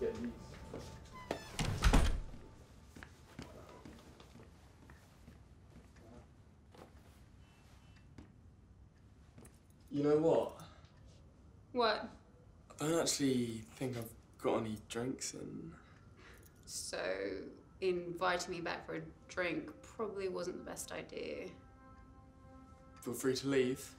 get these. You know what? What? I don't actually think I've got any drinks in. So, inviting me back for a drink probably wasn't the best idea. Feel free to leave.